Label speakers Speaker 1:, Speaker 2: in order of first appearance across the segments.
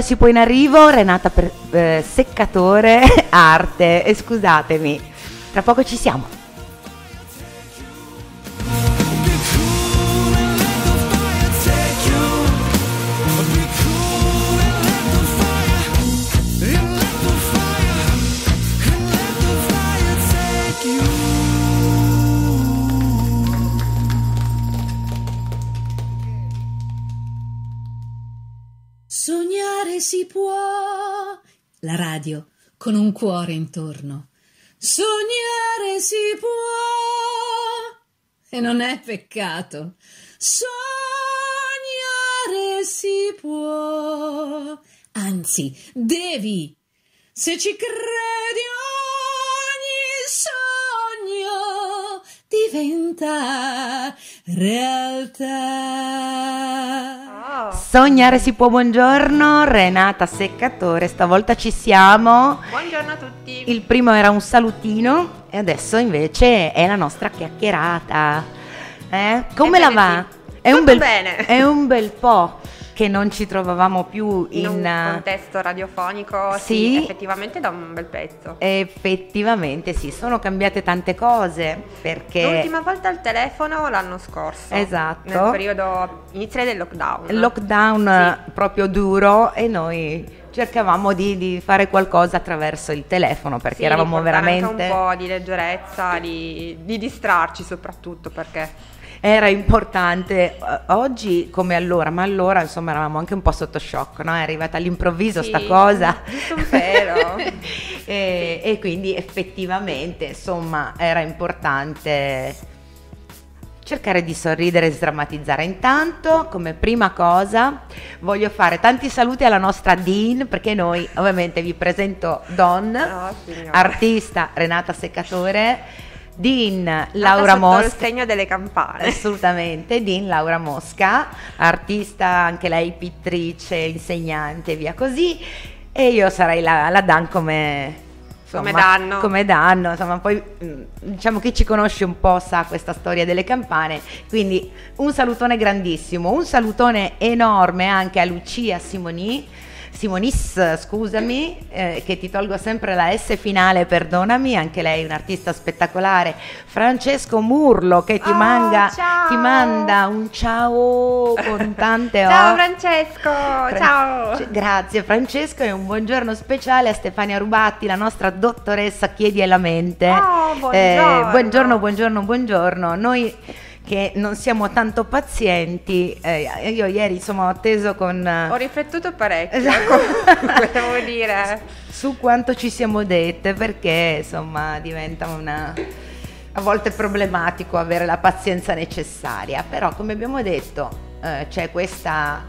Speaker 1: Sognare si può in arrivo, Renata per, eh, Seccatore, arte. E scusatemi, tra poco ci siamo.
Speaker 2: La radio con un cuore intorno. Sognare si può. E non è peccato. Sognare si può. Anzi, devi. Se ci credi ogni sogno diventa realtà.
Speaker 1: Sognare si può, buongiorno, Renata Seccatore, stavolta ci siamo.
Speaker 3: Buongiorno a tutti.
Speaker 1: Il primo era un salutino e adesso invece è la nostra chiacchierata. Eh? Come
Speaker 3: Ebbene
Speaker 1: la va?
Speaker 3: sì.
Speaker 1: È, un bel,
Speaker 3: bene.
Speaker 1: è un bel po' che non ci trovavamo più
Speaker 3: In,
Speaker 1: in...
Speaker 3: un
Speaker 1: eh,
Speaker 3: contesto radiofonico,
Speaker 1: sì.
Speaker 3: sì, effettivamente da un bel pezzo.
Speaker 1: Effettivamente sì, sono cambiate tante cose perché...
Speaker 3: L'ultima volta al telefono l'anno scorso.
Speaker 1: Esatto.
Speaker 3: Nel periodo iniziale del lockdown.
Speaker 1: lockdown eh, proprio duro e noi cercavamo di, di fare qualcosa attraverso il telefono perché
Speaker 3: Sì,
Speaker 1: eravamo veramente
Speaker 3: anche un po' di leggerezza, di, di distrarci soprattutto perché
Speaker 1: era importante eh, oggi come allora ma allora insomma eravamo anche un po' sotto shock no? è arrivata all'improvviso
Speaker 3: Sì,
Speaker 1: sta cosa
Speaker 3: pelo.
Speaker 1: e, e quindi effettivamente insomma era importante cercare di sorridere e sdrammatizzare. Intanto, come prima cosa, voglio fare tanti saluti alla nostra Dean, perché noi ovviamente vi presento Don,
Speaker 3: Oh,
Speaker 1: artista Renata Seccatore, Dean
Speaker 3: Nata
Speaker 1: Laura
Speaker 3: sotto il
Speaker 1: Mosca.
Speaker 3: segno delle campane.
Speaker 1: Assolutamente, Dean Laura Mosca, artista anche lei pittrice, insegnante, via così. E io sarei la, la Dan come...
Speaker 3: Come danno.
Speaker 1: Come danno, insomma, poi mm, diciamo chi ci conosce un po' sa questa storia delle campane, quindi un salutone grandissimo, un salutone enorme anche a Lucia Simoni, Simonis, scusami, eh, che ti tolgo sempre la S finale, perdonami, anche lei è un artista spettacolare, Francesco Murlo che ti,
Speaker 3: Oh,
Speaker 1: manga-
Speaker 3: ciao.
Speaker 1: ti manda un ciao con tante
Speaker 3: Ciao
Speaker 1: O.
Speaker 3: Francesco,
Speaker 1: Fra-
Speaker 3: ciao.
Speaker 1: Grazie Francesco e un buongiorno speciale a Stefania Rubatti, la nostra dottoressa Chiedi e la mente.
Speaker 3: Oh, buongiorno.
Speaker 1: buongiorno, buongiorno, buongiorno. Noi che non siamo tanto pazienti, eh, io ieri insomma ho atteso con...
Speaker 3: Ho riflettuto parecchio,
Speaker 1: Esatto.
Speaker 3: come devo dire.
Speaker 1: su quanto ci siamo dette perché insomma diventa una a volte problematico avere la pazienza necessaria però come abbiamo detto eh, c'è questa,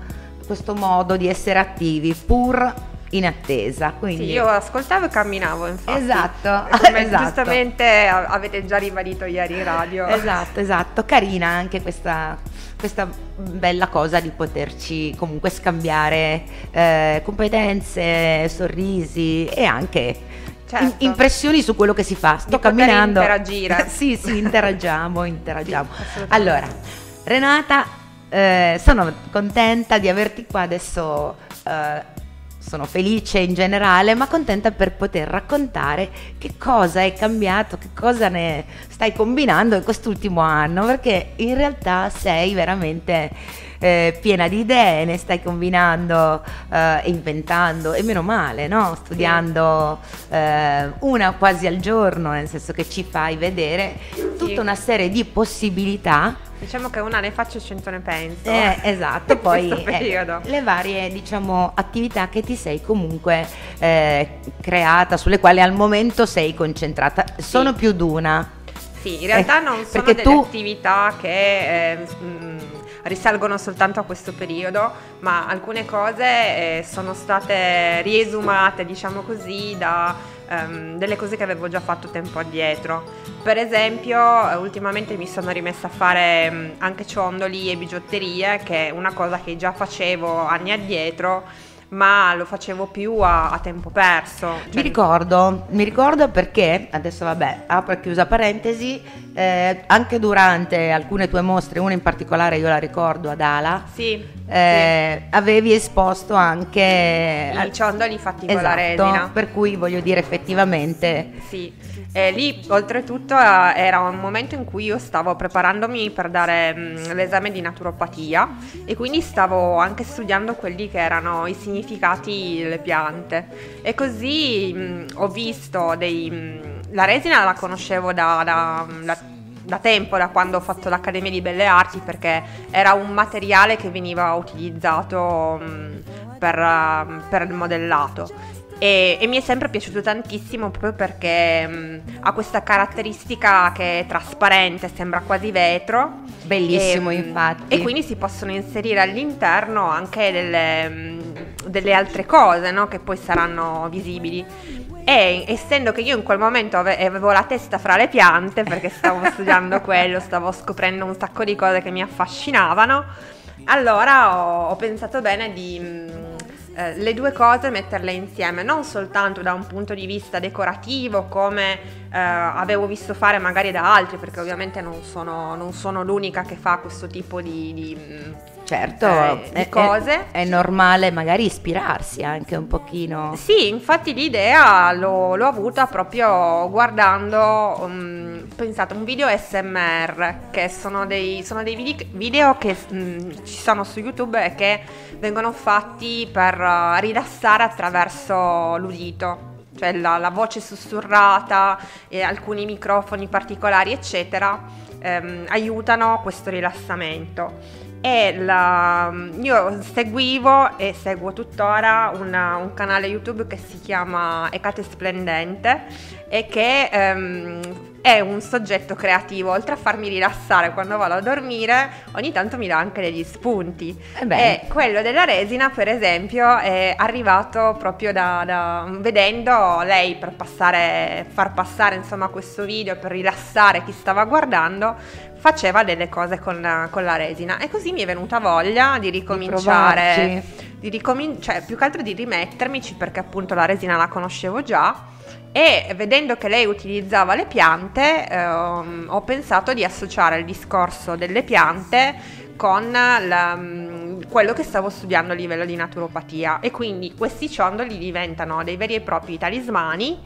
Speaker 1: questo modo di essere attivi pur in attesa quindi
Speaker 3: Sì, io ascoltavo e camminavo, infatti.
Speaker 1: Esatto,
Speaker 3: Come
Speaker 1: esatto.
Speaker 3: giustamente avete già ribadito ieri in radio.
Speaker 1: Esatto, esatto, carina anche questa, questa bella cosa di poterci comunque scambiare eh, competenze, sorrisi e anche
Speaker 3: Certo.
Speaker 1: impressioni su quello che si fa. Sto
Speaker 3: Di
Speaker 1: camminando.
Speaker 3: interagire.
Speaker 1: sì, sì, interagiamo, interagiamo.
Speaker 3: Sì,
Speaker 1: allora, Renata, eh, sono contenta di averti qua adesso. eh, sono felice in generale, ma contenta per poter raccontare che cosa è cambiato, che cosa ne stai combinando in quest'ultimo anno, perché in realtà sei veramente eh, piena di idee, ne stai combinando eh, e inventando, e meno male, no? Studiando eh, una quasi al giorno, nel senso che ci fai vedere tutta una serie di possibilità
Speaker 3: Diciamo che una ne faccio e cento ne penso.
Speaker 1: eh, esatto, poi eh, le varie diciamo, attività che ti sei comunque eh, creata, sulle quali al momento sei concentrata. Sono più d'una.
Speaker 3: Sì, in realtà
Speaker 1: Eh,
Speaker 3: non sono delle
Speaker 1: tu-
Speaker 3: attività che eh, mh, risalgono soltanto a questo periodo, ma alcune cose eh, sono state riesumate, diciamo così, da ehm, delle cose che avevo già fatto tempo addietro. Per esempio, ultimamente mi sono rimessa a fare mh, anche ciondoli e bigiotterie, che è una cosa che già facevo anni addietro, ma lo facevo più a, a tempo perso.
Speaker 1: Mi
Speaker 3: Cioè,
Speaker 1: ricordo, mi ricordo perché, adesso vabbè, apro e chiusa parentesi, eh, anche durante alcune tue mostre, una in particolare io la ricordo ad Ala,
Speaker 3: Sì,
Speaker 1: eh, avevi esposto anche...
Speaker 3: sì, i ciondoli fatti con
Speaker 1: esatto,
Speaker 3: la resina.
Speaker 1: per cui voglio dire effettivamente...
Speaker 3: Sì, e lì oltretutto eh, era un momento in cui io stavo preparandomi per dare mh, l'esame di naturopatia e quindi stavo anche studiando quelli che erano i significati delle piante e così mh, ho visto dei... mh, la resina la conoscevo da, da- da- da tempo, da quando ho fatto l'Accademia di Belle Arti perché era un materiale che veniva utilizzato per, per il modellato. E, e mi è sempre piaciuto tantissimo proprio perché mh, ha questa caratteristica che è trasparente, sembra quasi vetro.
Speaker 1: Bellissimo,
Speaker 3: E, mh,
Speaker 1: infatti.
Speaker 3: E quindi si possono inserire all'interno anche delle, mh, delle altre cose no? che poi saranno visibili. E essendo che io in quel momento ave- avevo la testa fra le piante perché stavo studiando quello, stavo scoprendo un sacco di cose che mi affascinavano, allora ho, ho pensato bene di mh, eh, le due cose metterle insieme, non soltanto da un punto di vista decorativo come eh, avevo visto fare magari da altri, perché ovviamente non sono, non sono l'unica che fa questo tipo di... di,
Speaker 1: Certo,
Speaker 3: eh, di
Speaker 1: è,
Speaker 3: cose.
Speaker 1: È, è normale magari ispirarsi anche un pochino.
Speaker 3: Sì, infatti l'idea l'ho, l'ho avuta proprio guardando, um, pensate, un video SMR, che sono dei, sono dei vide- video che mm, ci sono su YouTube e che vengono fatti per uh, rilassare attraverso l'udito. Cioè la, la voce sussurrata e alcuni microfoni particolari, eccetera, ehm, aiutano questo rilassamento. E la- io seguivo e seguo tuttora una- un canale YouTube che si chiama Ecate Splendente e che ehm, è un soggetto creativo, oltre a farmi rilassare quando vado a dormire, ogni tanto mi dà anche degli spunti.
Speaker 1: Eh.
Speaker 3: E quello della resina, per esempio, è arrivato proprio da, da- vedendo lei per passare, far passare insomma questo video per rilassare chi stava guardando, faceva delle cose con, con la resina. E così mi è venuta voglia di ricominciare,
Speaker 1: provarci.
Speaker 3: di ricomin- cioè più che altro di rimettermici perché appunto la resina la conoscevo già. E vedendo che lei utilizzava le piante ehm, ho pensato di associare il discorso delle piante con la- mm, quello che stavo studiando a livello di naturopatia. E quindi questi ciondoli diventano dei veri e propri talismani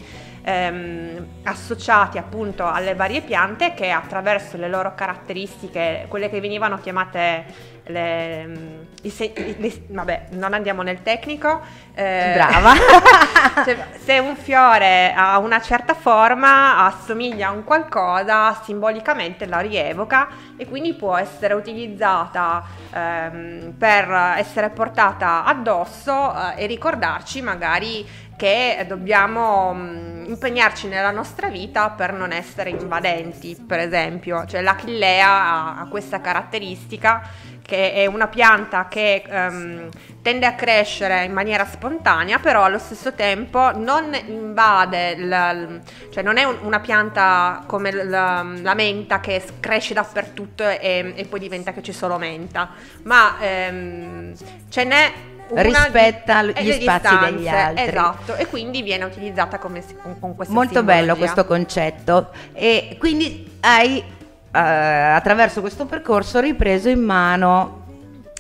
Speaker 3: ehm, associati appunto alle varie piante che attraverso le loro caratteristiche, quelle che venivano chiamate le, mm, i se- i- le- vabbè, non andiamo nel tecnico. eh,
Speaker 1: Brava.
Speaker 3: cioè, se un fiore ha una certa forma, assomiglia a un qualcosa, simbolicamente la rievoca e quindi può essere utilizzata ehm, per essere portata addosso eh, e ricordarci magari che dobbiamo mh, impegnarci nella nostra vita per non essere invadenti, per esempio. Cioè l'achillea ha, ha questa caratteristica che è una pianta che ehm, tende a crescere in maniera spontanea, però allo stesso tempo non invade, l- cioè non è un- una pianta come l- la menta che cresce dappertutto e, e poi diventa che c'è solo menta, ma ehm, ce n'è una
Speaker 1: Rispetta l-
Speaker 3: e
Speaker 1: gli spazi degli
Speaker 3: distanze,
Speaker 1: altri.
Speaker 3: Esatto, e quindi viene utilizzata come, con, con questa
Speaker 1: Molto bello
Speaker 3: simbologia.
Speaker 1: questo concetto. E quindi hai eh, attraverso questo percorso ripreso in mano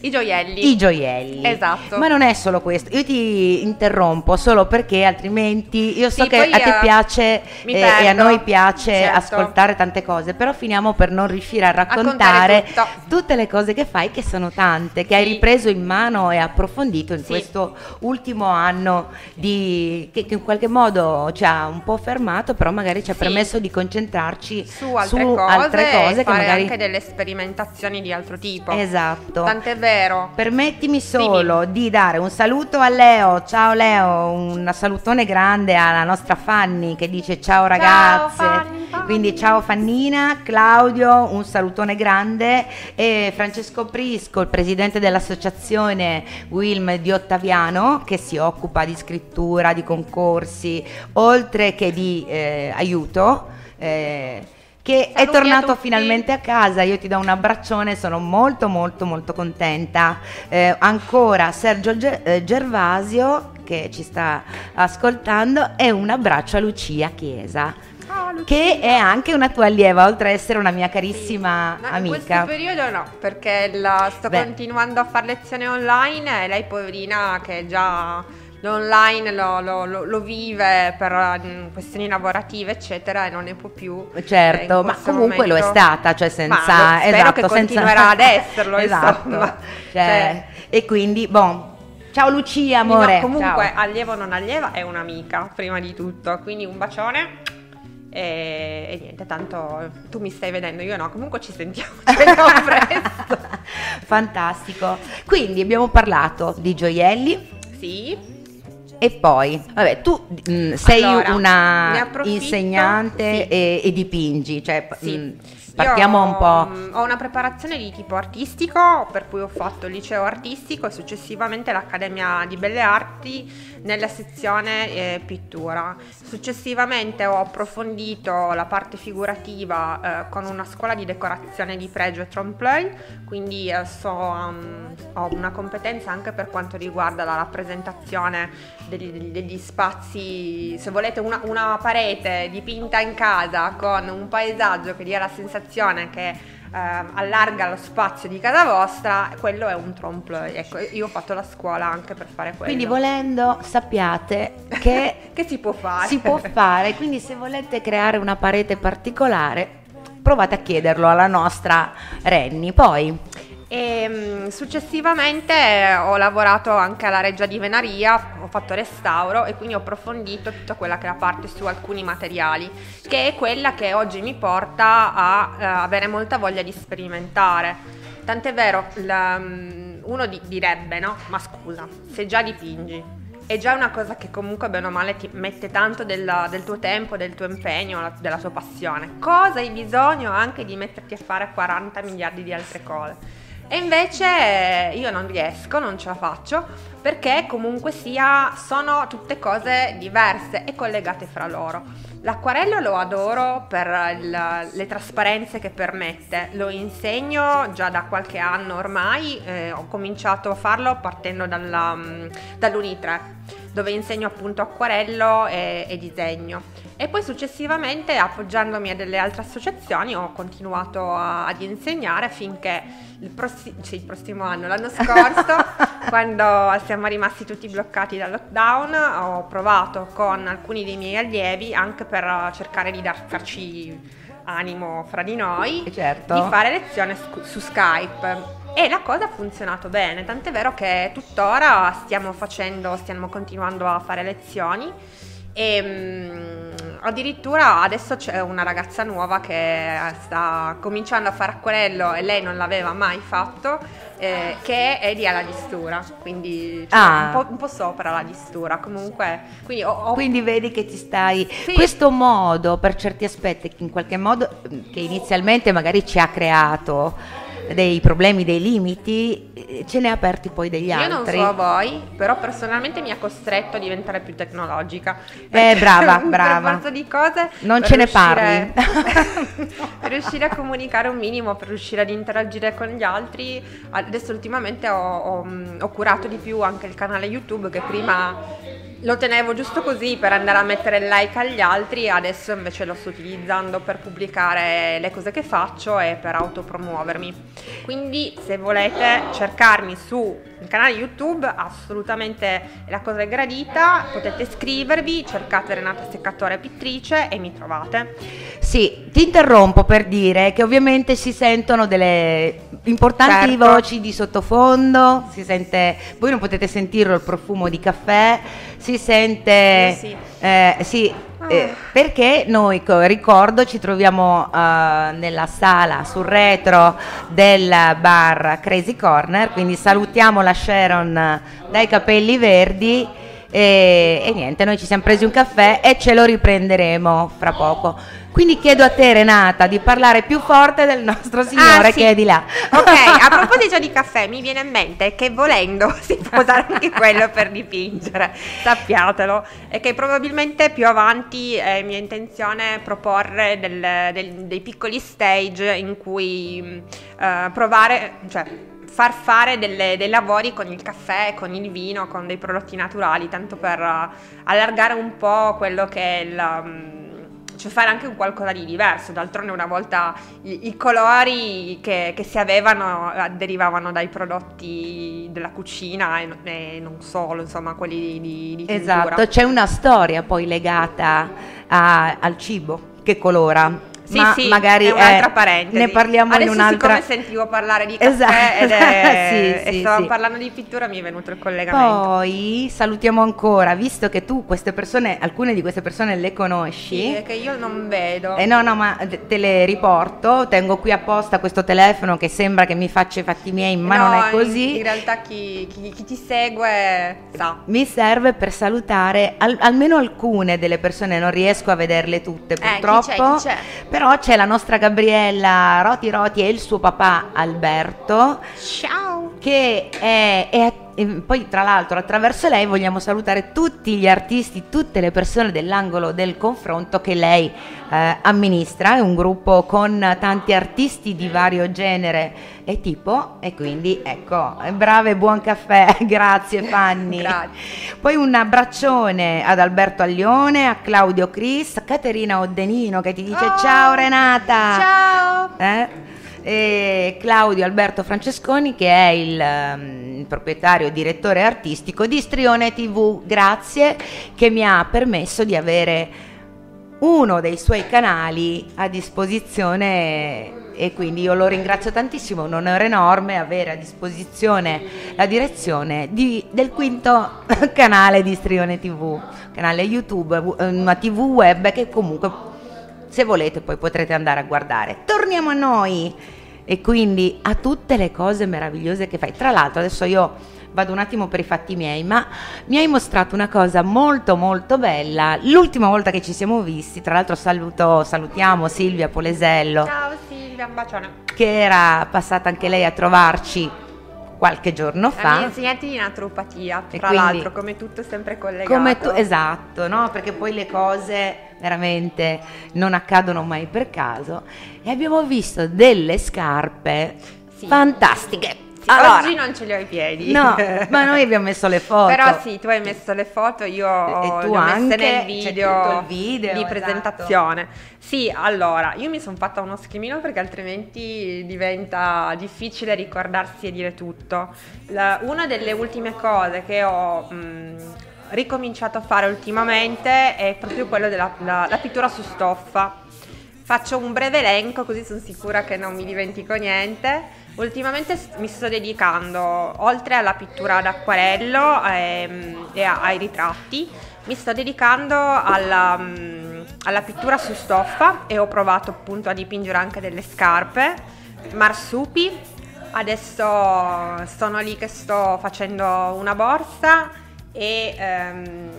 Speaker 3: I gioielli.
Speaker 1: i gioielli.
Speaker 3: Esatto.
Speaker 1: Ma non è solo questo. Io ti interrompo solo perché altrimenti io so
Speaker 3: Sì,
Speaker 1: che a te
Speaker 3: eh,
Speaker 1: piace eh, e a noi piace
Speaker 3: Certo.
Speaker 1: ascoltare tante cose, però finiamo per non riuscire a raccontare
Speaker 3: tutto.
Speaker 1: tutte le cose che fai che sono tante, che hai
Speaker 3: Sì.
Speaker 1: ripreso in mano e approfondito in
Speaker 3: Sì.
Speaker 1: questo ultimo anno di, che, che in qualche modo ci ha un po' fermato, però magari ci ha permesso di concentrarci
Speaker 3: su altre cose,
Speaker 1: altre cose
Speaker 3: e fare
Speaker 1: magari
Speaker 3: anche delle sperimentazioni di altro tipo.
Speaker 1: Esatto.
Speaker 3: Tant'è vero.
Speaker 1: Permettimi solo di dare un saluto a Leo. Ciao Leo, un salutone grande alla nostra Fanny che dice ciao ragazze.
Speaker 3: Fanny, Fanny.
Speaker 1: Quindi ciao Fannina, Claudio, un salutone grande e Francesco Prisco, il presidente dell'associazione Wilm di Ottaviano che si occupa di scrittura, di concorsi, oltre che di eh, aiuto. eh, che è
Speaker 3: Saluti a
Speaker 1: tornato
Speaker 3: tutti.
Speaker 1: finalmente a casa. Io ti do un abbraccione, sono molto molto molto contenta. Eh, ancora Sergio eh, Gervasio che ci sta ascoltando e un abbraccio a Lucia Chiesa.
Speaker 3: Ah, Lucia.
Speaker 1: Che è anche una tua allieva, oltre ad essere una mia carissima
Speaker 3: No, In
Speaker 1: amica.
Speaker 3: questo periodo no, perché la- sto
Speaker 1: Beh.
Speaker 3: continuando a fare lezioni online e lei poverina che già l'online lo, lo- lo- lo vive per mm, questioni lavorative eccetera e non ne può più.
Speaker 1: Certo,
Speaker 3: Eh,
Speaker 1: ma comunque lo è
Speaker 3: momento-
Speaker 1: stata, cioè senza...
Speaker 3: Ma lo- spero
Speaker 1: esatto,
Speaker 3: che
Speaker 1: senza-
Speaker 3: continuerà ad esserlo,
Speaker 1: esatto.
Speaker 3: insomma.
Speaker 1: Cioè, e quindi, boh, ciao Lucia,
Speaker 3: No,
Speaker 1: amore.
Speaker 3: comunque
Speaker 1: ciao.
Speaker 3: allievo o non allieva è un'amica prima di tutto, quindi un bacione. E, e niente, tanto tu mi stai vedendo, io no, comunque ci sentiamo, ci vediamo presto.
Speaker 1: Fantastico. Quindi abbiamo parlato di gioielli
Speaker 3: Sì,
Speaker 1: e poi, vabbè, tu mm, sei
Speaker 3: Allora,
Speaker 1: una insegnante
Speaker 3: sì.
Speaker 1: e, e dipingi, cioè p-
Speaker 3: Sì.
Speaker 1: mm, partiamo un po'.
Speaker 3: mm, Ho una preparazione di tipo artistico, per cui ho fatto il liceo artistico e successivamente l'Accademia di Belle Arti nella sezione eh, pittura. Successivamente ho approfondito la parte figurativa eh, con una scuola di decorazione di pregio e trompe-l'œil, quindi eh, so, um, ho una competenza anche per quanto riguarda la rappresentazione degli, degli spazi, se volete una, una parete dipinta in casa con un paesaggio che dia la sensazione che allarga lo spazio di casa vostra, quello è un trompe-l'œil. Ecco, io ho fatto la scuola anche per fare quello.
Speaker 1: Quindi volendo sappiate che
Speaker 3: che si può fare?
Speaker 1: si può fare, quindi se volete creare una parete particolare provate a chiederlo alla nostra Renny. Poi,
Speaker 3: E mm, successivamente eh, ho lavorato anche alla Reggia di Venaria, ho fatto restauro e quindi ho approfondito tutta quella che è la parte su alcuni materiali, che è quella che oggi mi porta a eh, avere molta voglia di sperimentare. Tant'è vero, mm, uno di- direbbe, no? Ma scusa, se già dipingi, è già una cosa che comunque bene o male ti mette tanto della- del tuo tempo, del tuo impegno, la- della tua passione. Cosa hai bisogno anche di metterti a fare 40 miliardi di altre cose? E invece eh, io non riesco, non ce la faccio, perché comunque sia, sono tutte cose diverse e collegate fra loro. L'acquarello lo adoro per il- le trasparenze che permette, lo insegno già da qualche anno ormai, eh, ho cominciato a farlo partendo dalla, mm, dall'Uni 3 dove insegno appunto acquarello e, e disegno. E poi successivamente, appoggiandomi a delle altre associazioni, ho continuato a- ad insegnare finché il, prossi- sì, il prossimo anno, l'anno scorso, quando siamo rimasti tutti bloccati dal lockdown, ho provato con alcuni dei miei allievi anche per cercare di darci animo fra di noi
Speaker 1: Eh, certo.
Speaker 3: di fare lezione su Skype. E la cosa ha funzionato bene, tant'è vero che tuttora stiamo facendo, stiamo continuando a fare lezioni e mm, addirittura adesso c'è una ragazza nuova che sta cominciando a fare acquerello e lei non l'aveva mai fatto, eh, che è di alla distura, quindi cioè,
Speaker 1: Ah.
Speaker 3: un, po', un po' sopra la distura, comunque quindi ho, ho-
Speaker 1: quindi vedi che ti stai...
Speaker 3: Sì.
Speaker 1: Questo modo, per certi aspetti, che in qualche modo, che inizialmente magari ci ha creato dei problemi, dei limiti, eh, ce ne ha aperti poi degli
Speaker 3: Io non
Speaker 1: altri.
Speaker 3: so a voi, però personalmente mi ha costretto a diventare più tecnologica.
Speaker 1: Eh,
Speaker 3: Perché
Speaker 1: brava,
Speaker 3: per
Speaker 1: brava.
Speaker 3: forza di cose.
Speaker 1: Non ce ne parli.
Speaker 3: per riuscire a comunicare un minimo, per riuscire ad interagire con gli altri. Adesso ultimamente ho, ho- ho curato di più anche il canale YouTube che prima lo tenevo giusto così per andare a mettere il like agli altri, adesso invece lo sto utilizzando per pubblicare le cose che faccio e per autopromuovermi. Quindi se volete cercarmi su il canale YouTube, assolutamente la cosa è gradita, potete iscrivervi, cercate Renata Seccatore Pittrice e mi trovate.
Speaker 1: Sì, ti interrompo per dire che ovviamente si sentono delle importanti
Speaker 3: Certo.
Speaker 1: voci di sottofondo, si sente, voi non potete sentirlo il profumo di caffè, si sente,
Speaker 3: Io sì.
Speaker 1: Eh, sì,
Speaker 3: Ah.
Speaker 1: eh, perché noi, co- ricordo, ci troviamo eh, nella sala sul retro del bar Crazy Corner, quindi salutiamo la Sharon dai capelli verdi E, e niente, noi ci siamo presi un caffè e ce lo riprenderemo fra poco. Quindi chiedo a te Renata di parlare più forte del nostro signore
Speaker 3: Ah, sì.
Speaker 1: che è di là.
Speaker 3: Ok, a proposito di caffè, mi viene in mente che volendo si può usare anche quello per dipingere, sappiatelo. E che probabilmente più avanti è mia intenzione proporre del- del- dei piccoli stage in cui eh, provare, cioè far fare delle- dei lavori con il caffè, con il vino, con dei prodotti naturali, tanto per eh, allargare un po' quello che è il... mm, cioè fare anche un qualcosa di diverso, d'altronde una volta i, i colori che, che si avevano eh, derivavano dai prodotti della cucina e, e non solo, insomma quelli di, di.
Speaker 1: Esatto, c'è una storia poi legata a- al cibo che colora.
Speaker 3: Sì,
Speaker 1: ma
Speaker 3: sì,
Speaker 1: magari
Speaker 3: è un'altra
Speaker 1: eh,
Speaker 3: parentesi.
Speaker 1: Ne parliamo
Speaker 3: Adesso
Speaker 1: in un'altra.
Speaker 3: siccome sentivo parlare di caffè
Speaker 1: Esatto.
Speaker 3: ed è-
Speaker 1: Sì,
Speaker 3: e
Speaker 1: sì,
Speaker 3: stavamo
Speaker 1: sì.
Speaker 3: parlando di pittura mi è venuto il collegamento.
Speaker 1: Poi salutiamo ancora, visto che tu queste persone, alcune di queste persone le conosci.
Speaker 3: Sì, che io non vedo.
Speaker 1: Eh no, no, ma te le riporto. Tengo qui apposta questo telefono che sembra che mi faccia i fatti miei, ma
Speaker 3: No,
Speaker 1: non è
Speaker 3: in-
Speaker 1: così.
Speaker 3: In, realtà chi, chi- chi ti segue sa.
Speaker 1: Mi serve per salutare al- almeno alcune delle persone, non riesco a vederle tutte
Speaker 3: Eh, chi c'è,
Speaker 1: purtroppo.
Speaker 3: chi c'è?
Speaker 1: Però c'è la nostra Gabriella Roti Roti e il suo papà Alberto
Speaker 3: Ciao.
Speaker 1: che è, è- e poi tra l'altro attraverso lei vogliamo salutare tutti gli artisti, tutte le persone dell'angolo del confronto che lei eh, amministra, è un gruppo con tanti artisti di vario genere e tipo e quindi ecco, brava e buon caffè, grazie Fanny.
Speaker 3: Grazie.
Speaker 1: Poi un abbraccione ad Alberto Aglione, a Claudio Cris, a Caterina Oddenino che ti dice
Speaker 3: Oh,
Speaker 1: ciao Renata.
Speaker 3: Ciao.
Speaker 1: Eh? E Claudio Alberto Francesconi che è il ehm, proprietario e direttore artistico di Strione TV, grazie che mi ha permesso di avere uno dei suoi canali a disposizione e quindi io lo ringrazio tantissimo, un onore enorme avere a disposizione la direzione di- del quinto canale di Strione TV, canale YouTube, una TV web che comunque se volete poi potrete andare a guardare. Torniamo a noi e quindi a tutte le cose meravigliose che fai. Tra l'altro adesso io vado un attimo per i fatti miei, ma mi hai mostrato una cosa molto molto bella. L'ultima volta che ci siamo visti, tra l'altro saluto, salutiamo Silvia Polesello
Speaker 3: Ciao Silvia, un bacione.
Speaker 1: che era passata anche lei a trovarci qualche giorno
Speaker 3: La mia
Speaker 1: fa.
Speaker 3: insegnante di naturopatia, tra
Speaker 1: quindi-
Speaker 3: l'altro, come tutto sempre collegato.
Speaker 1: Come tu, esatto, no? Perché poi le cose veramente non accadono mai per caso. E abbiamo visto delle scarpe
Speaker 3: Sì.
Speaker 1: fantastiche.
Speaker 3: Sì,
Speaker 1: Allora,
Speaker 3: oggi non ce li ho ai piedi.
Speaker 1: no, ma noi abbiamo messo le foto.
Speaker 3: Però sì, tu hai messo le foto, io
Speaker 1: E tu
Speaker 3: le ho
Speaker 1: anche,
Speaker 3: nel video,
Speaker 1: video,
Speaker 3: di
Speaker 1: esatto.
Speaker 3: presentazione. Sì, allora, io mi sono fatta uno schemino perché altrimenti diventa difficile ricordarsi e dire tutto. La- una delle ultime cose che ho mh, ricominciato a fare ultimamente è proprio quello della la- la pittura su stoffa. Faccio un breve elenco così sono sicura che non mi dimentico niente. Ultimamente mi sto dedicando, oltre alla pittura ad acquarello ehm, e ai ritratti, mi sto dedicando alla, mm, alla pittura su stoffa e ho provato appunto a dipingere anche delle scarpe, marsupi. Adesso sono lì che sto facendo una borsa e ehm,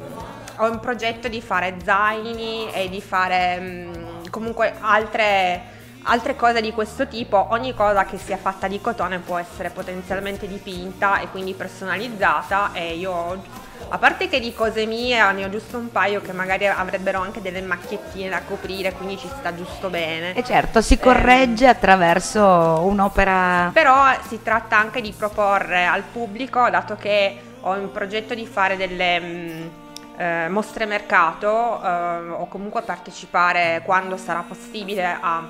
Speaker 3: ho in progetto di fare zaini e di fare mm, comunque altre, altre cose di questo tipo. Ogni cosa che sia fatta di cotone può essere potenzialmente dipinta e quindi personalizzata e io a parte che di cose mie ne ho giusto un paio che magari avrebbero anche delle macchiettine da coprire, quindi ci sta giusto bene.
Speaker 1: E certo, si corregge attraverso un'opera
Speaker 3: Però si tratta anche di proporre al pubblico, dato che ho in progetto di fare delle mh, eh, mostre mercato eh, o comunque partecipare quando sarà possibile a,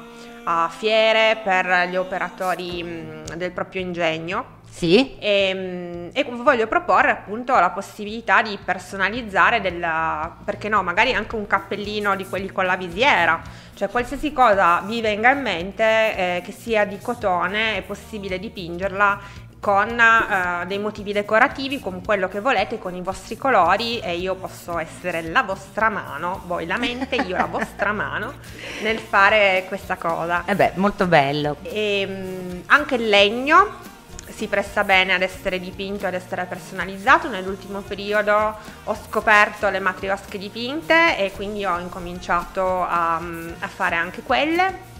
Speaker 3: a fiere per gli operatori mh, del proprio ingegno.
Speaker 1: Sì,
Speaker 3: E, mm, e voglio proporre appunto la possibilità di personalizzare della, perché no, magari anche un cappellino di quelli con la visiera, cioè qualsiasi cosa vi venga in mente eh, che sia di cotone è possibile dipingerla con eh, dei motivi decorativi, con quello che volete, con i vostri colori e io posso essere la vostra mano, voi la mente, io la vostra mano nel fare questa cosa.
Speaker 1: e beh, molto bello.
Speaker 3: E, mm, anche il legno si presta bene ad essere dipinto ad essere personalizzato. Nell'ultimo periodo ho scoperto le matriosche dipinte e quindi ho incominciato a, a fare anche quelle.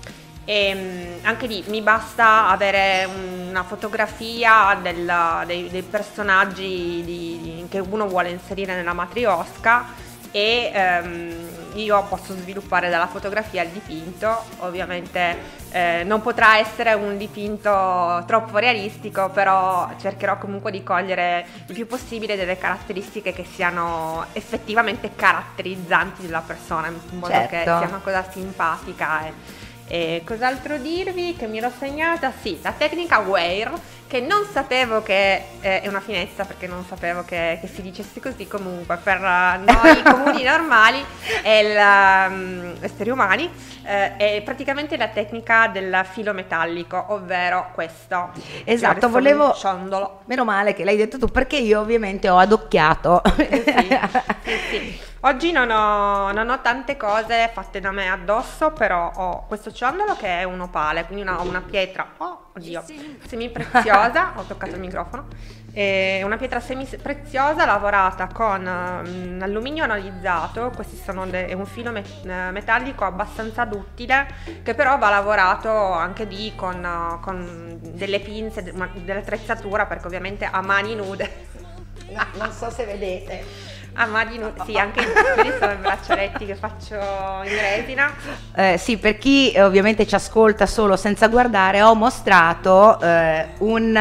Speaker 3: E mm, anche lì mi basta avere una fotografia del, dei, dei, personaggi di, di, che uno vuole inserire nella matriosca e ehm, io posso sviluppare dalla fotografia il dipinto, ovviamente eh, non potrà essere un dipinto troppo realistico, però cercherò comunque di cogliere il più possibile delle caratteristiche che siano effettivamente caratterizzanti della persona, in modo certo. che sia una cosa simpatica. E, e cos'altro dirvi che mi ero segnata? Sì, la tecnica Weir, che non sapevo che eh, è una finestra perché non sapevo che, che, si dicesse così comunque per uh, noi comuni normali e um, esseri umani eh, è praticamente la tecnica del filo metallico, ovvero questo.
Speaker 1: Esatto, volevo... Ciondolo. Meno male che l'hai detto tu perché io ovviamente ho adocchiato.
Speaker 3: Eh sì, sì, sì. Oggi non ho, non ho, tante cose fatte da me addosso, però ho questo ciondolo che è un opale, quindi una, una pietra, oh oddio, semi-preziosa, ho toccato il microfono, è una pietra semi-preziosa lavorata con um, alluminio analizzato, questo de- è un filo met- metallico abbastanza duttile che però va lavorato anche lì con, uh, con delle pinze, de- dell'attrezzatura perché ovviamente a mani nude.
Speaker 1: No, non so se vedete
Speaker 3: Ah, ma di no, sì, anche quelli sono i braccialetti che faccio in resina.
Speaker 1: Eh, sì, per chi eh, ovviamente ci ascolta solo senza guardare, ho mostrato eh, un,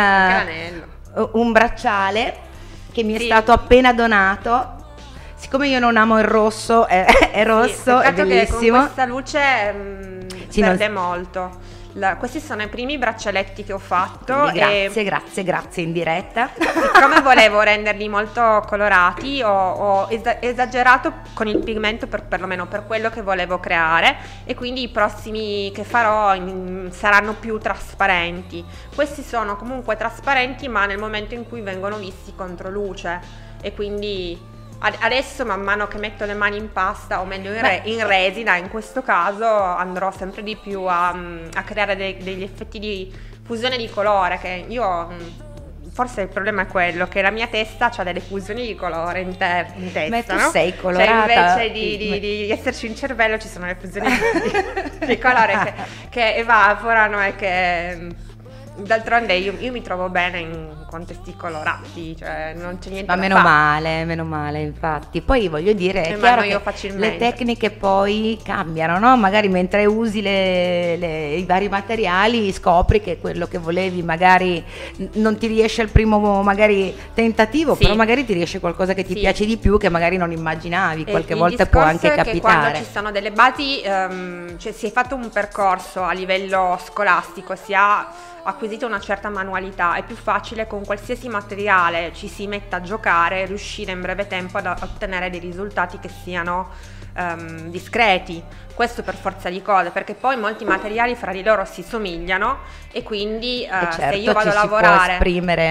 Speaker 1: un bracciale che mi è sì. stato appena donato siccome io non amo il rosso, è, è rosso, sì, è bellissimo. Che
Speaker 3: con questa luce mh, mm, sì, perde non... molto. La, questi sono i primi braccialetti che ho fatto.
Speaker 1: Grazie, e... grazie, grazie in diretta.
Speaker 3: Siccome volevo renderli molto colorati, ho, ho esagerato con il pigmento per, perlomeno per quello che volevo creare e quindi i prossimi che farò in, saranno più trasparenti. Questi sono comunque trasparenti ma nel momento in cui vengono visti contro luce e quindi Adesso man mano che metto le mani in pasta, o meglio in, re, in resina, in questo caso andrò sempre di più a, a creare dei, degli effetti di fusione di colore che io mm, forse il problema è quello che la mia testa ha delle fusioni di colore in, te- in testa.
Speaker 1: Ma tu
Speaker 3: no?
Speaker 1: sei colorata.
Speaker 3: Cioè invece di, di, di, esserci in cervello ci sono le fusioni di, di colore che, che, evaporano e che mm, d'altronde io, io, mi trovo bene in contesti colorati, cioè non c'è niente
Speaker 1: Ma meno
Speaker 3: fare.
Speaker 1: male, meno male, infatti. Poi voglio dire, è chiaro che le tecniche poi cambiano, no? Magari mentre usi le, le, i vari materiali scopri che quello che volevi magari non ti riesce al primo magari tentativo, sì. però magari ti riesce qualcosa che ti sì. piace di più che magari non immaginavi, e qualche volta può anche capitare. Che
Speaker 3: quando ci sono delle basi, um, cioè si è fatto un percorso a livello scolastico, si ha acquisito una certa manualità, è più facile con qualsiasi materiale ci si metta a giocare riuscire in breve tempo ad ottenere dei risultati che siano um, discreti. Questo per forza di cose, perché poi molti materiali fra di loro si somigliano e quindi uh, e certo, se io vado a lavorare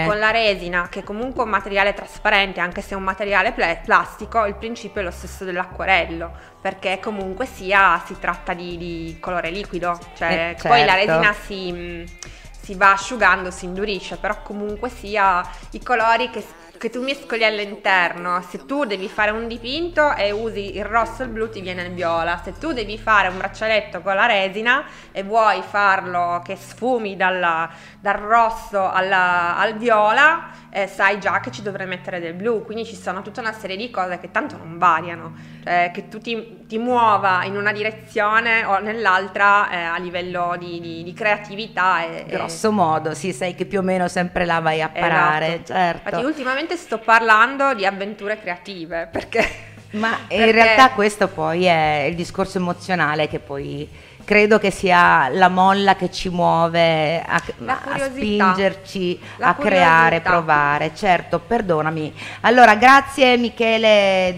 Speaker 3: con la resina, che è comunque un materiale trasparente, anche se è un materiale pl- plastico, il principio è lo stesso dell'acquerello, perché comunque sia si tratta di, di colore liquido, cioè eh, certo. poi la certo. resina si si va asciugando, si indurisce, però comunque sia i colori che, che, tu mescoli all'interno. Se tu devi fare un dipinto e usi il rosso e il blu ti viene il viola. Se tu devi fare un braccialetto con la resina e vuoi farlo che sfumi dalla, dal rosso alla, al viola, eh, sai già che ci dovrei mettere del blu, quindi ci sono tutta una serie di cose che tanto non variano, cioè che tu ti, ti muova in una direzione o nell'altra eh, a livello di, di, di creatività. E,
Speaker 1: Grosso e... modo, sì, sai che più o meno sempre là vai a parare, esatto. certo.
Speaker 3: Infatti ultimamente sto parlando di avventure creative, perché...
Speaker 1: Ma in perché... realtà questo poi è il discorso emozionale che poi credo che sia la molla che ci muove a, a spingerci la a creare, provare. Certo, perdonami. Allora, grazie Michele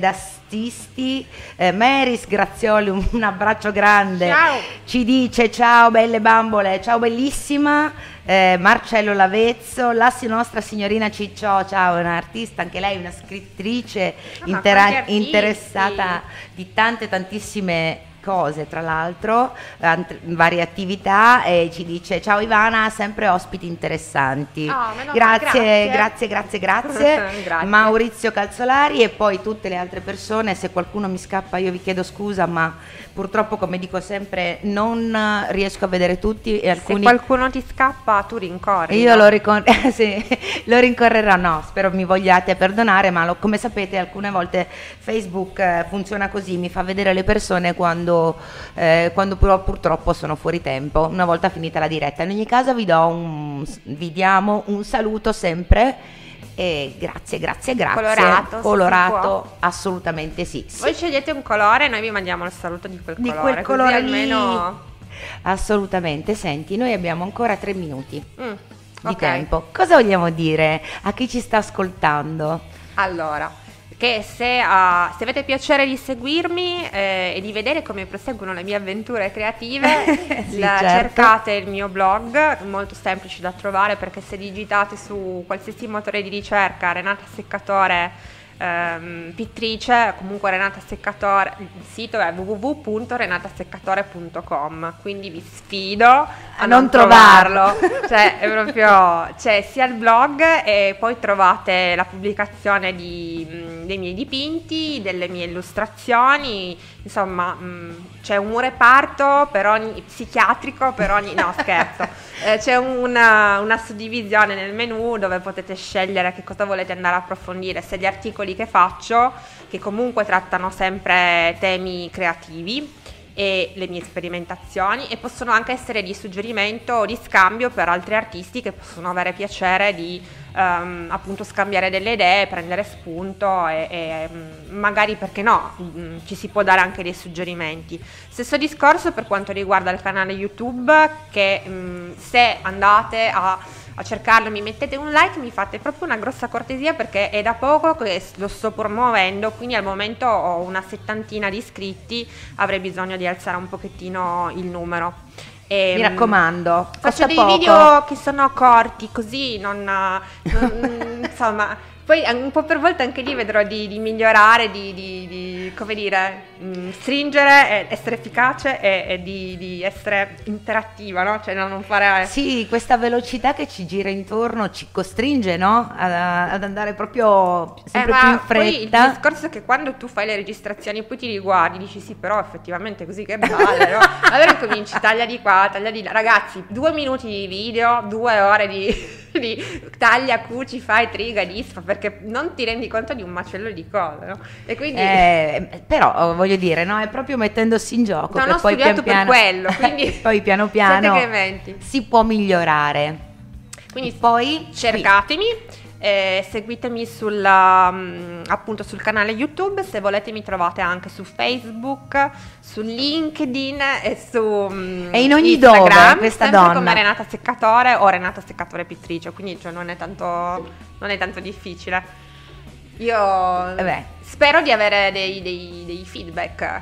Speaker 1: Dastisti, eh, Maris Grazioli, un, un abbraccio grande.
Speaker 3: Ciao.
Speaker 1: Ci dice ciao belle bambole, ciao bellissima. Eh, Marcello Lavezzo, la nostra signorina Ciccio, ciao, è un'artista, anche lei una scrittrice
Speaker 3: oh,
Speaker 1: intera- interessata di tante tantissime cose, tra l'altro, ant- varie attività e ci dice ciao Ivana, sempre ospiti interessanti.
Speaker 3: Oh,
Speaker 1: grazie,
Speaker 3: grazie.
Speaker 1: grazie, grazie, grazie. Maurizio Calzolari e poi tutte le altre persone, se qualcuno mi scappa io vi chiedo scusa, ma purtroppo come dico sempre non eh, riesco a vedere tutti e
Speaker 3: Se
Speaker 1: alcuni...
Speaker 3: qualcuno ti scappa, tu rincorri.
Speaker 1: Io
Speaker 3: no?
Speaker 1: lo, ricor- sì, lo rincorrerò, no, spero mi vogliate perdonare, ma lo- come sapete alcune volte Facebook eh, funziona così, mi fa vedere le persone quando, eh, quando pur- purtroppo sono fuori tempo, una volta finita la diretta. In ogni caso vi, do un, vi diamo un saluto sempre e grazie, grazie, grazie.
Speaker 3: Colorato,
Speaker 1: Colorato, assolutamente sì. sì.
Speaker 3: Voi scegliete un colore e noi vi mandiamo il saluto di quel
Speaker 1: Di
Speaker 3: colore.
Speaker 1: quel
Speaker 3: così
Speaker 1: colore
Speaker 3: almeno...
Speaker 1: Assolutamente, senti, noi abbiamo ancora tre minuti
Speaker 3: Mm,
Speaker 1: di
Speaker 3: ok.
Speaker 1: tempo. Cosa vogliamo dire a chi ci sta ascoltando?
Speaker 3: Allora, che se, ah, se avete piacere di seguirmi eh, e di vedere come proseguono le mie avventure creative,
Speaker 1: Sì, certo.
Speaker 3: cercate il mio blog, molto semplice da trovare perché se digitate su qualsiasi motore di ricerca Renata Seccatore ehm, pittrice, comunque Renata Seccatore, il sito è www.renataseccatore.com, quindi vi sfido a,
Speaker 1: A non trovarlo.
Speaker 3: cioè è proprio c'è sia il blog e poi trovate la pubblicazione di, dei miei dipinti, delle mie illustrazioni, insomma mh, c'è un reparto per ogni psichiatrico per ogni no scherzo. Eh, c'è una, una suddivisione nel menu dove potete scegliere che cosa volete andare a approfondire se gli articoli che faccio che comunque trattano sempre temi creativi e le mie sperimentazioni e possono anche essere di suggerimento o di scambio per altri artisti che possono avere piacere di ehm, appunto scambiare delle idee, prendere spunto e, e, mm, magari perché no, mm, ci si può dare anche dei suggerimenti. Stesso discorso per quanto riguarda il canale YouTube che mm, se andate a a cercarlo, mi mettete un like, mi fate proprio una grossa cortesia perché è da poco che lo sto promuovendo, quindi al momento ho una settantina di iscritti, avrei bisogno di alzare un pochettino il numero. E,
Speaker 1: Mi
Speaker 3: mm,
Speaker 1: raccomando,
Speaker 3: Faccio dei
Speaker 1: poco.
Speaker 3: video che sono corti, così non, non- insomma. Poi un po' per volta anche lì vedrò di, di migliorare, di, di- di, come dire, mm, stringere, essere efficace e, e di, essere interattiva, no? Cioè no, non fare...
Speaker 1: Sì, questa velocità che ci gira intorno ci costringe, no? A- ad andare proprio sempre
Speaker 3: Eh,
Speaker 1: più in
Speaker 3: poi il
Speaker 1: fretta.
Speaker 3: discorso è che quando tu fai le registrazioni e poi ti riguardi, dici sì, però effettivamente così che palle, no? Allora cominci, taglia di qua, taglia di là. Ragazzi, due minuti di video, due ore di, di taglia, cuci, fai, triga, disfa, perché non ti rendi conto di un macello di cose, no? E quindi...
Speaker 1: Eh, però oh, voglio dire, no, è proprio mettendosi in gioco
Speaker 3: Non ho
Speaker 1: poi pian
Speaker 3: studiato per
Speaker 1: piano,
Speaker 3: quello, quindi
Speaker 1: poi piano piano si può migliorare.
Speaker 3: Quindi
Speaker 1: poi
Speaker 3: cercatemi, eh, seguitemi sulla, mm, appunto sul canale YouTube, se volete mi trovate anche su Facebook, su LinkedIn e su mm,
Speaker 1: E in ogni
Speaker 3: Instagram,
Speaker 1: dove, questa donna.
Speaker 3: come Renata Seccatore o Renata Seccatore Pittrice, quindi cioè, non, è tanto, non è tanto difficile. Io
Speaker 1: Eh beh.
Speaker 3: spero di avere dei, dei- dei feedback,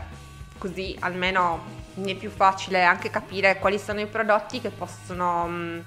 Speaker 3: così almeno mi è più facile anche capire quali sono i prodotti che possono... mm,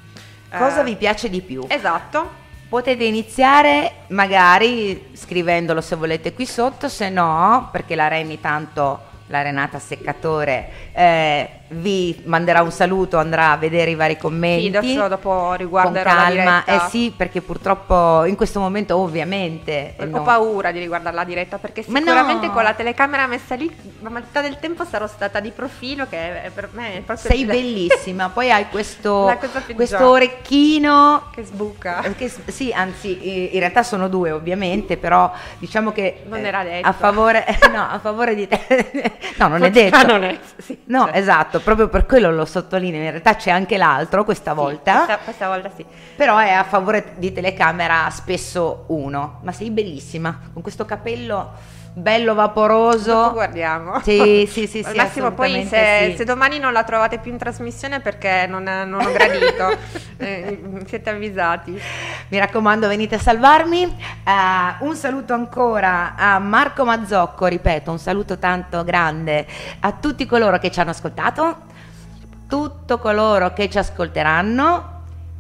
Speaker 1: cosa
Speaker 3: eh,
Speaker 1: vi piace di più?
Speaker 3: Esatto.
Speaker 1: Potete iniziare magari scrivendolo se volete qui sotto, se no, perché la Reni tanto, la Renata Seccatore, eh, vi manderà un saluto, andrà a vedere i vari commenti.
Speaker 3: Sì, adesso dopo
Speaker 1: con
Speaker 3: riguarderò la
Speaker 1: calma, eh sì, perché purtroppo in questo momento ovviamente
Speaker 3: Ho
Speaker 1: non-
Speaker 3: paura di riguardare la diretta perché sicuramente
Speaker 1: no!
Speaker 3: con la telecamera messa lì la metà del tempo sarò stata di profilo che è per me è proprio
Speaker 1: sei bellissima, poi hai questo, questo orecchino
Speaker 3: che sbuca.
Speaker 1: Che s- sì, anzi, eh, in realtà sono due ovviamente, però diciamo che
Speaker 3: Non
Speaker 1: eh,
Speaker 3: era detto.
Speaker 1: a favore, no, a favore di te. no, non è
Speaker 3: Forse-
Speaker 1: detto.
Speaker 3: Ah, non è- sì,
Speaker 1: no,
Speaker 3: cioè.
Speaker 1: esatto, proprio per quello lo sottolineo. In realtà c'è anche l'altro questa
Speaker 3: Sì,
Speaker 1: volta,
Speaker 3: Questa, questa volta sì.
Speaker 1: però è a favore di telecamera spesso uno. Ma sei bellissima con questo capello bello vaporoso.
Speaker 3: Dopo guardiamo.
Speaker 1: Sì, sì, sì,
Speaker 3: Al
Speaker 1: sì,
Speaker 3: massimo poi se,
Speaker 1: sì.
Speaker 3: se domani non la trovate più in trasmissione perché non, non ho gradito, eh, siete avvisati.
Speaker 1: Mi raccomando, venite a salvarmi. Eh, un saluto ancora a Marco Mazzocco, ripeto, un saluto tanto grande a tutti coloro che ci hanno ascoltato, tutto coloro che ci ascolteranno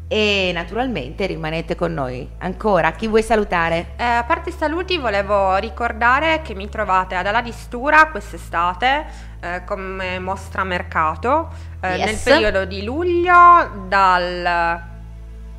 Speaker 1: e naturalmente rimanete con noi. Ancora, chi vuoi salutare?
Speaker 3: Eh, a parte i saluti volevo ricordare che mi trovate ad Ala di Stura quest'estate eh, come mostra mercato eh,
Speaker 1: Yes.
Speaker 3: nel periodo di luglio dal...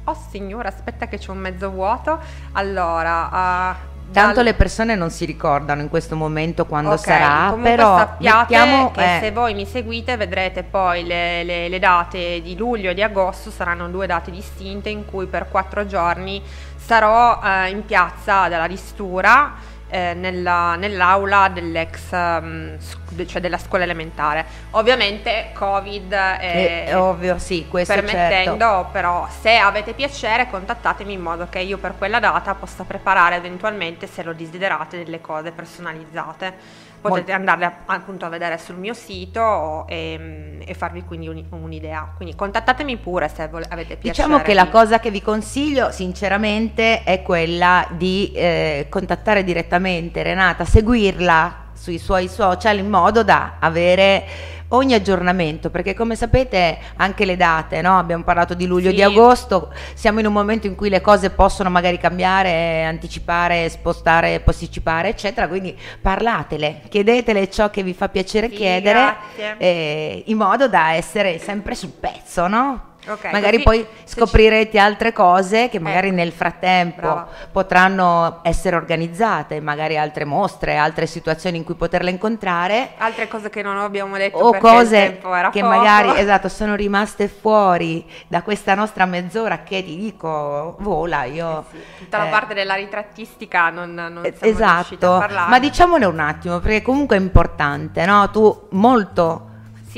Speaker 3: Oh signora, aspetta che c'è un mezzo vuoto. Allora...
Speaker 1: Tanto le persone non si ricordano in questo momento quando
Speaker 3: Ok,
Speaker 1: sarà,
Speaker 3: comunque
Speaker 1: però
Speaker 3: sappiate
Speaker 1: mettiamo
Speaker 3: che
Speaker 1: eh,
Speaker 3: se voi mi seguite vedrete poi le, le- le date di luglio e di agosto saranno due date distinte in cui per quattro giorni sarò eh, in piazza della Ristura eh, nella- nell'aula dell'ex ehm, sc- cioè della scuola elementare ovviamente covid
Speaker 1: è,
Speaker 3: è
Speaker 1: ovvio, sì, questo
Speaker 3: permettendo,
Speaker 1: certo.
Speaker 3: però se avete piacere contattatemi in modo che io per quella data possa preparare eventualmente, se lo desiderate, delle cose personalizzate. Potete andare a- appunto a vedere sul mio sito o- e, e farvi quindi un- un'idea. Quindi contattatemi pure se vole- avete piacere.
Speaker 1: Diciamo che la cosa che vi consiglio sinceramente è quella di eh, contattare direttamente Renata, seguirla sui suoi social in modo da avere ogni aggiornamento, perché come sapete anche le date, no? abbiamo parlato di luglio e
Speaker 3: Sì.
Speaker 1: di agosto, siamo in un momento in cui le cose possono magari cambiare, anticipare, spostare, posticipare, eccetera, quindi parlatele, chiedetele ciò che vi fa piacere
Speaker 3: Sì,
Speaker 1: chiedere eh, in modo da essere sempre sul pezzo, no?
Speaker 3: Ok,
Speaker 1: magari
Speaker 3: così
Speaker 1: poi
Speaker 3: ci-
Speaker 1: scoprirete altre cose che magari
Speaker 3: Ecco.
Speaker 1: nel frattempo
Speaker 3: Brava.
Speaker 1: potranno essere organizzate, magari altre mostre, altre situazioni in cui poterle incontrare
Speaker 3: Altre cose che non abbiamo detto
Speaker 1: o cose che
Speaker 3: poco.
Speaker 1: magari esatto, sono rimaste fuori da questa nostra mezz'ora che ti dico vola io
Speaker 3: Sì, tutta la
Speaker 1: eh,
Speaker 3: parte della ritrattistica non, non
Speaker 1: eh, esatto,
Speaker 3: parlare.
Speaker 1: ma diciamone un attimo perché comunque è importante, no? Tu molto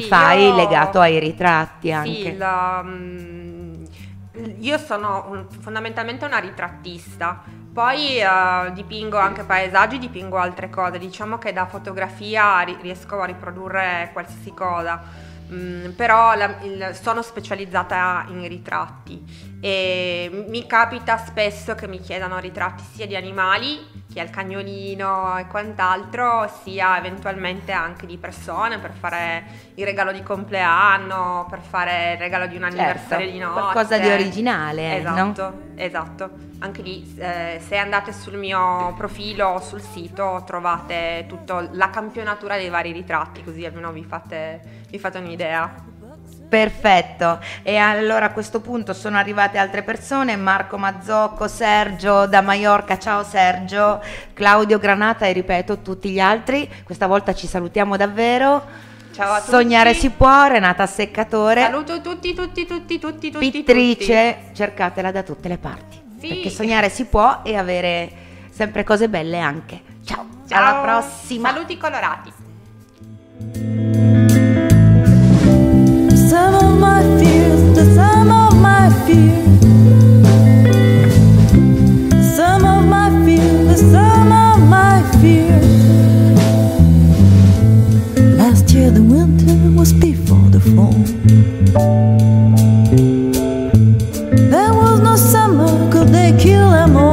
Speaker 3: Sì,
Speaker 1: fai
Speaker 3: io-
Speaker 1: legato ai ritratti anche.
Speaker 3: Sì, la- mm, io sono un- fondamentalmente una ritrattista, poi eh, dipingo anche paesaggi, dipingo altre cose, diciamo che da fotografia ri- riesco a riprodurre qualsiasi cosa. Mm, però la- il- sono specializzata in ritratti e mi capita spesso che mi chiedano ritratti sia di animali, che il cagnolino e quant'altro, sia eventualmente anche di persone per fare il regalo di compleanno, per fare il regalo di un anniversario
Speaker 1: Certo,
Speaker 3: di notte.
Speaker 1: qualcosa di originale, eh, no?
Speaker 3: Esatto, esatto. Anche lì, eh, se andate sul mio profilo o sul sito trovate tutta la campionatura dei vari ritratti, così almeno vi fate, vi fate un'idea.
Speaker 1: Perfetto, e allora a questo punto sono arrivate altre persone, Marco Mazzocco, Sergio da Maiorca, ciao Sergio, Claudio Granata e ripeto tutti gli altri, questa volta ci salutiamo davvero.
Speaker 3: Ciao a tutti.
Speaker 1: Sognare si può, Renata Seccatore,
Speaker 3: Saluto tutti, tutti, tutti, tutti, tutti.
Speaker 1: pittrice, cercatela da tutte le parti,
Speaker 3: Sì.
Speaker 1: perché sognare si può e avere sempre cose belle anche. Ciao,
Speaker 3: tutti.
Speaker 1: alla
Speaker 3: Ciao.
Speaker 1: prossima.
Speaker 3: Saluti colorati.
Speaker 2: There was no summer, could they kill them all?